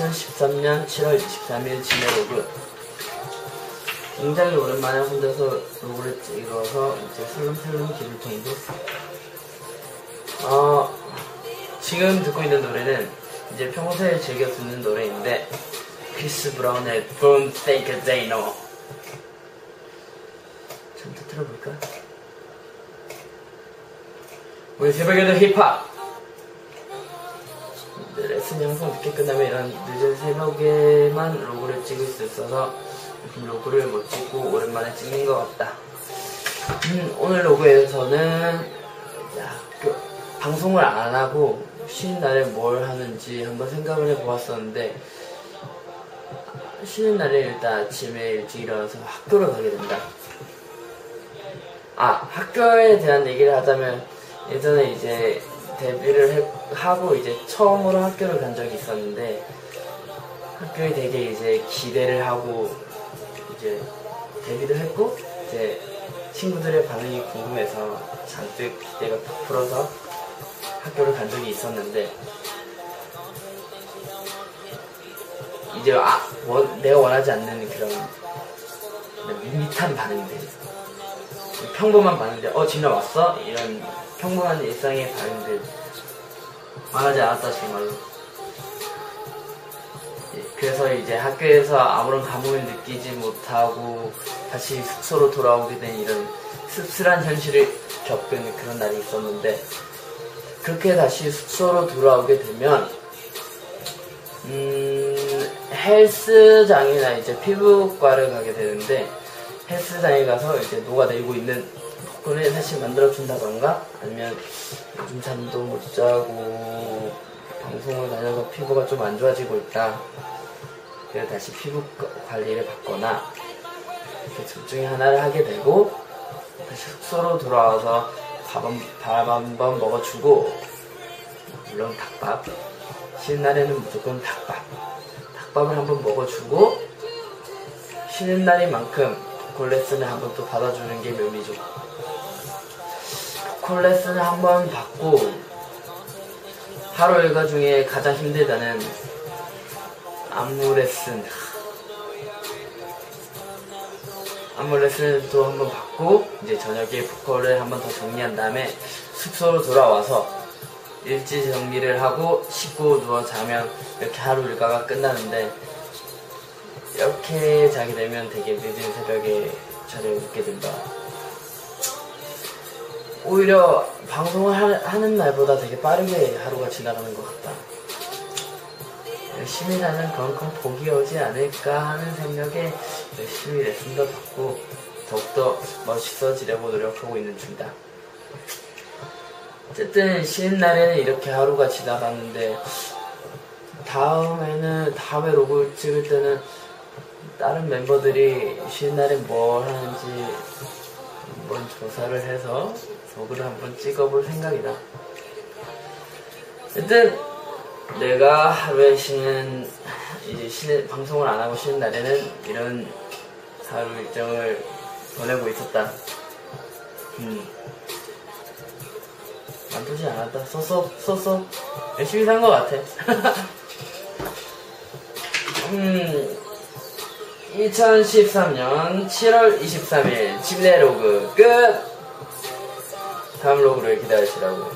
2013년 7월 23일 진해 로그. 굉장히 오랜만에 혼자서 로그를 찍어서 이제 슬름슬름 길을 통도 어, 지금 듣고 있는 노래는 이제 평소에 즐겨 듣는 노래인데 크리스 브라운의 Don't Take a Day No. 좀더 들어볼까? 우리 새벽에도 힙합! 네, 레슨이 항상 늦게 끝나면 이런 늦은 새벽에만 로고를 찍을 수 있어서 로고를 못 찍고 오랜만에 찍는 것 같다. 음, 오늘 로고에서는 야, 그, 방송을 안 하고 쉬는 날에 뭘 하는지 한번 생각을 해보았었는데 쉬는 날에 일단 아침에 일찍 일어나서 학교를 가게 된다. 아, 학교에 대한 얘기를 하자면 예전에 이제 데뷔를 해- 하고 이제 처음으로 학교를 간 적이 있었는데 학교에 되게 이제 기대를 하고 이제 데뷔도 했고 이제 친구들의 반응이 궁금해서 잔뜩 기대가 푹 풀어서 학교를 간 적이 있었는데 이제 아 원- 내가 원하지 않는 그런 밋밋한 반응들 평범한 반응들 어 진짜 왔어? 이런 평범한 일상의 반응들 원하지 않았다 정말로 예, 그래서 이제 학교에서 아무런 감흥을 느끼지 못하고 다시 숙소로 돌아오게 된 이런 씁쓸한 현실을 겪은 그런 날이 있었는데 그렇게 다시 숙소로 돌아오게 되면 음, 헬스장이나 이제 피부과를 가게 되는데 헬스장에 가서 이제 녹아내리고 있는 복근을 다시 만들어준다던가 아니면 요즘 잠도 못 자고 방송을 다녀서 피부가 좀 안 좋아지고 있다. 그래서 다시 피부 관리를 받거나 이렇게 둘 중에 하나를 하게 되고 다시 숙소로 돌아와서 밥한번 먹어주고 물론 닭밥 쉬는 날에는 무조건 닭밥 닭밥을 한번 먹어주고 쉬는 날인 만큼 보컬 레슨을 한번 또 받아주는 게 묘미죠. 보컬 레슨을 한번 받고 하루 일과 중에 가장 힘들다는 안무 레슨. 안무 레슨을 또 한번 받고 이제 저녁에 보컬을 한번 더 정리한 다음에 숙소로 돌아와서 일지 정리를 하고 씻고 누워 자면 이렇게 하루 일과가 끝나는데 이렇게 자게 되면 되게 늦은 새벽에 저를 웃게 된다. 오히려 방송을 하, 는 날보다 되게 빠르게 하루가 지나가는 것 같다. 열심히 하면 그만큼 복이 오지 않을까 하는 생각에 열심히 레슨도 받고 더욱더 멋있어지려고 노력하고 있는 중이다. 어쨌든 쉬는 날에는 이렇게 하루가 지나갔는데 다음에는 다음에 로그를 찍을 때는 다른 멤버들이 쉬는 날에 뭘 하는지 한번 조사를 해서 로그를 한번 찍어볼 생각이다. 어쨌든 내가 하루에 쉬는 이제 쉬는 방송을 안 하고 쉬는 날에는 이런 하루 일정을 보내고 있었다. 음. 나쁘지 않았다. 쏘쏘, 쏘쏘. 열심히 산 것 같아. 음, 2013년 7월 23일 집내 로그 끝! 다음 로그를 기다리시라고.